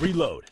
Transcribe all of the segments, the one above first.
Reload.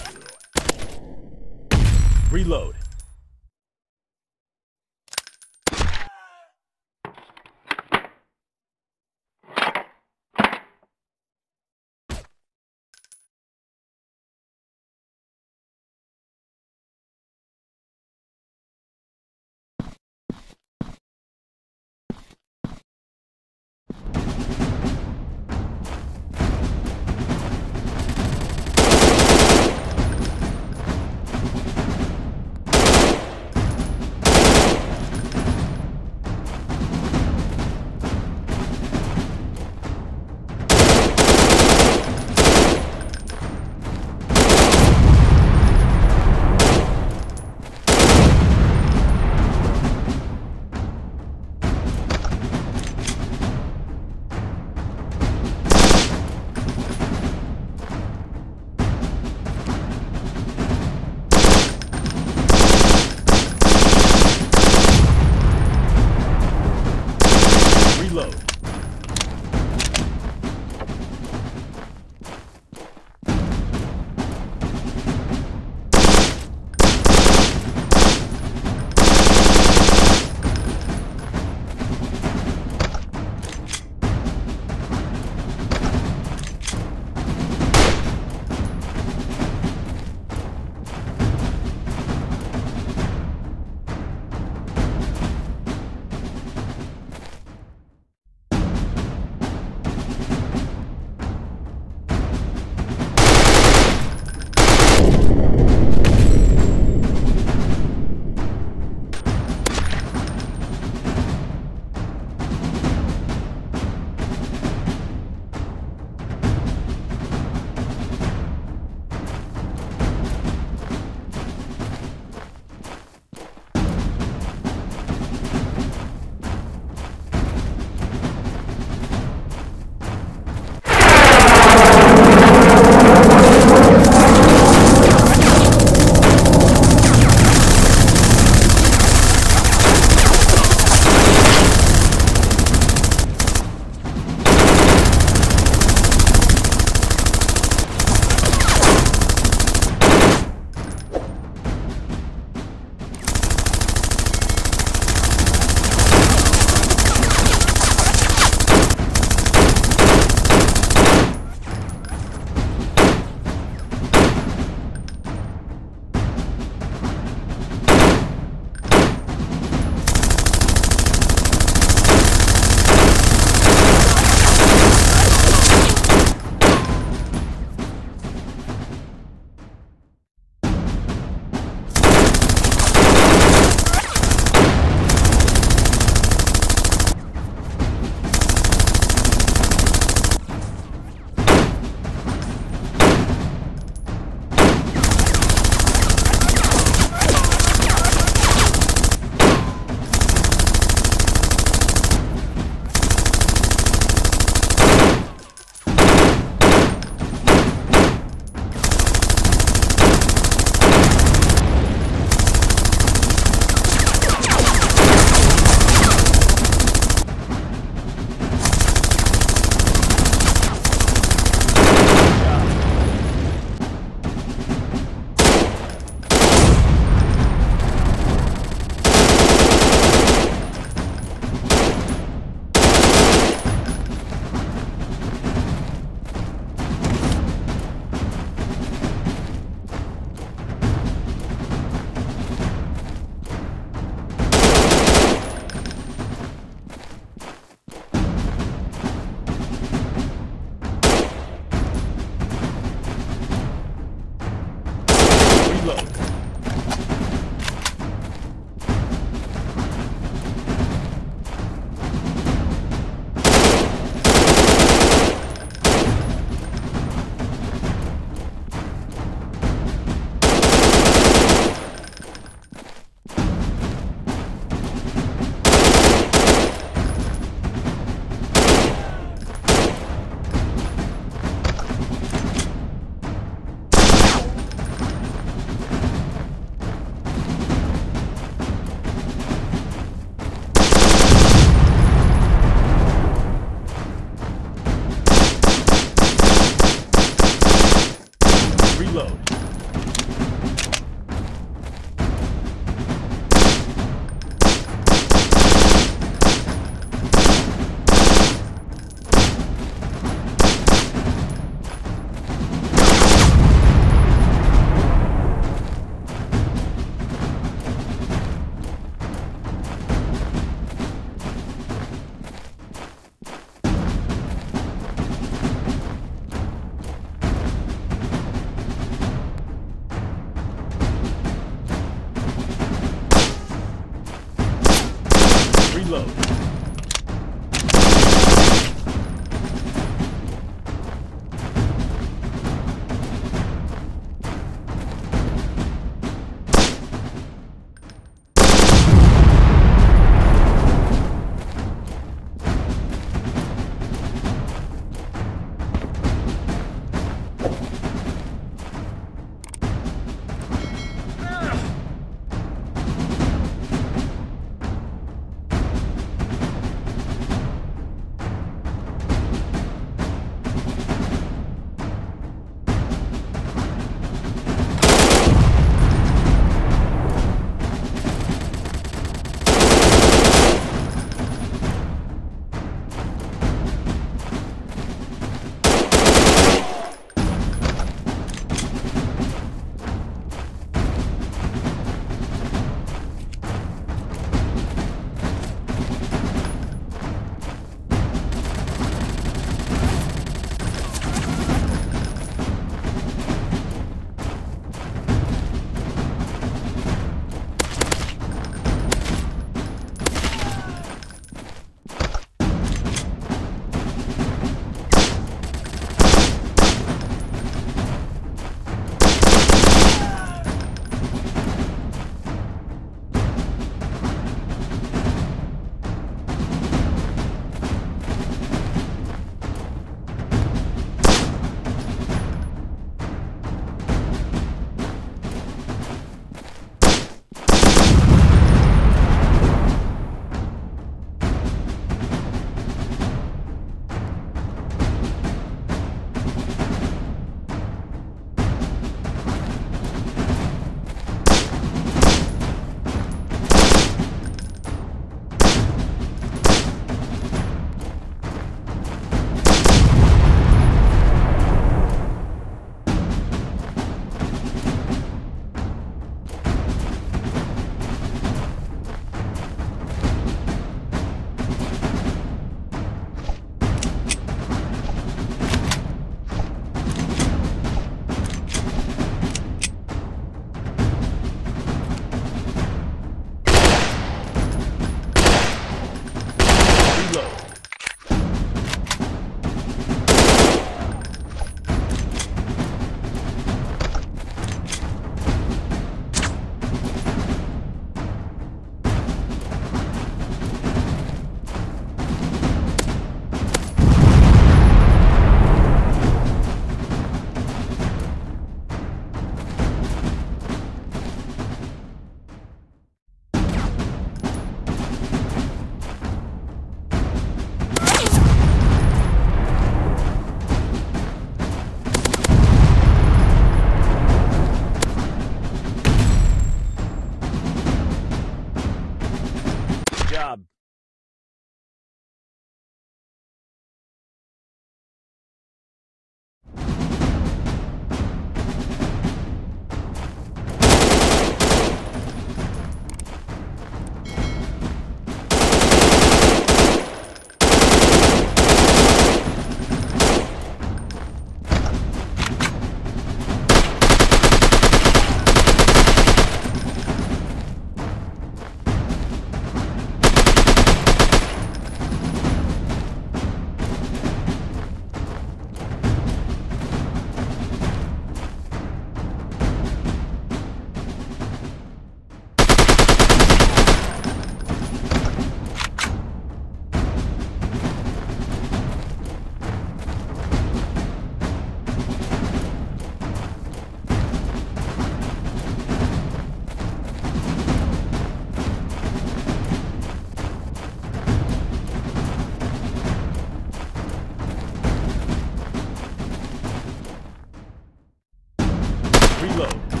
Reload.